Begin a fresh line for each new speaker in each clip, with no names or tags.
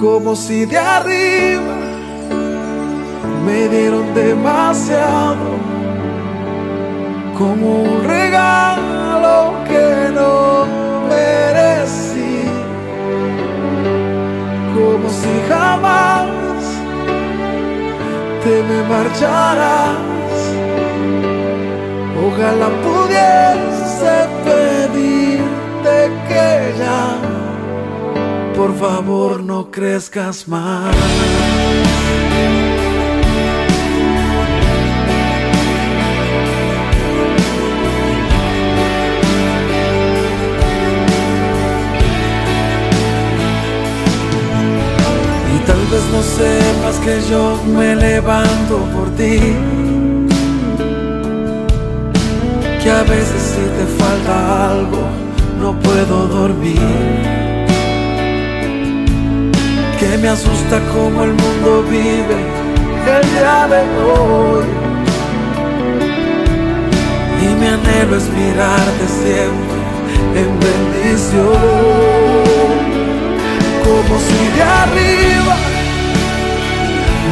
como si de arriba me dieron demasiado, como un regalo que no merecí, como si jamás te me marcharas. Ojalá pudiese pedirte que ya por favor no crezcas más. Y tal vez no sepas que yo me levanto por ti. Que a veces si te falta algo no puedo dormir que me asusta como el mundo vive el día de hoy. Y mi anhelo es mirarte siempre en bendición, como si de arriba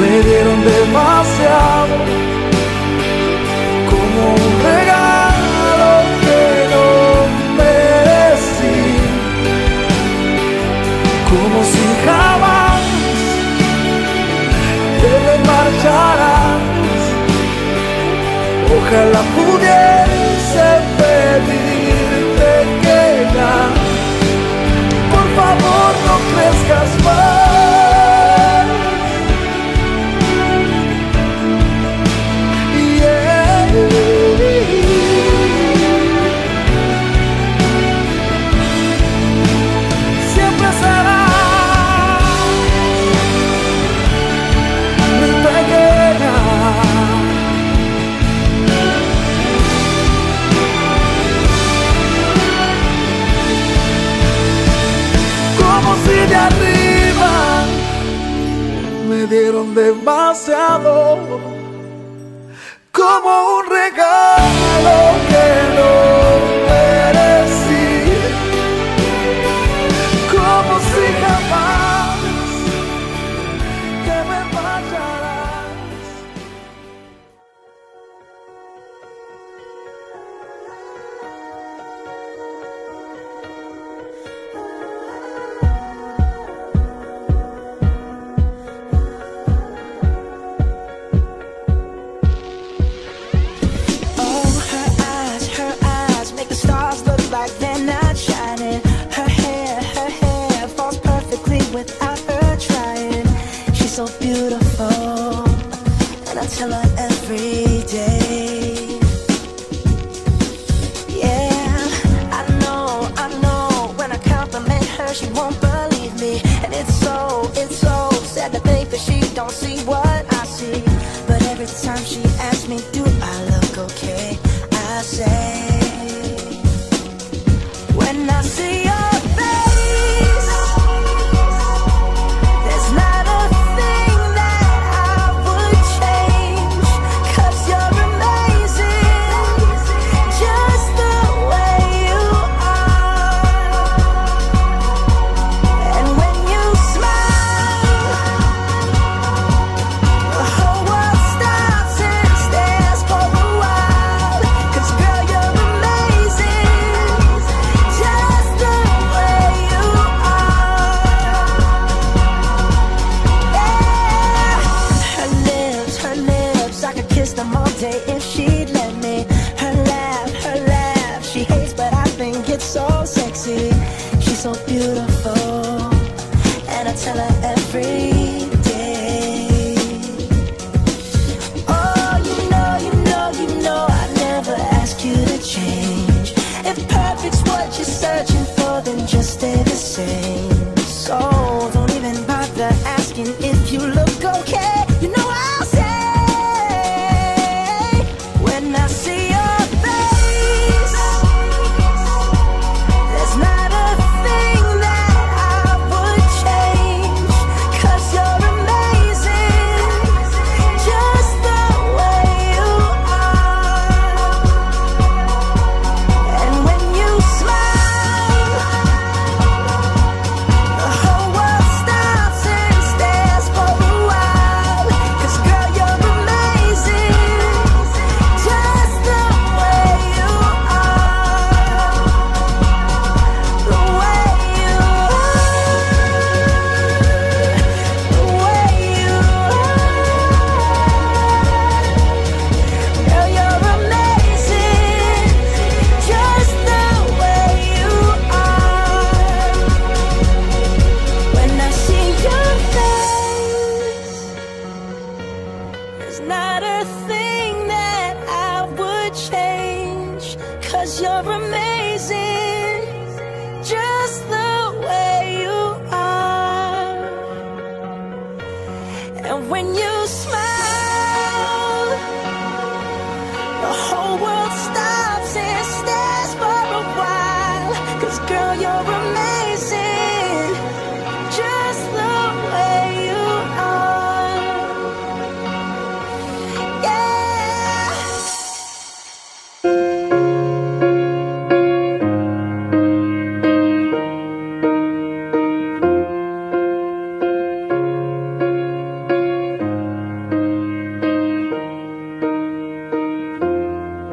me dieron demasiado, como un regalo que no merecí, como si jamás Ojalá pudiese dieron demasiado, como un regalo que no merecí, como si jamás
won't believe me, and it's so, it's so sad to think that she don't see what I see. But every time she asks me, Do I look okay? I say, When I see think it's so sexy. She's so beautiful, and I tell her every day. Oh, you know, you know, you know, I never ask you to change. If perfect's what you're searching cause you're a man.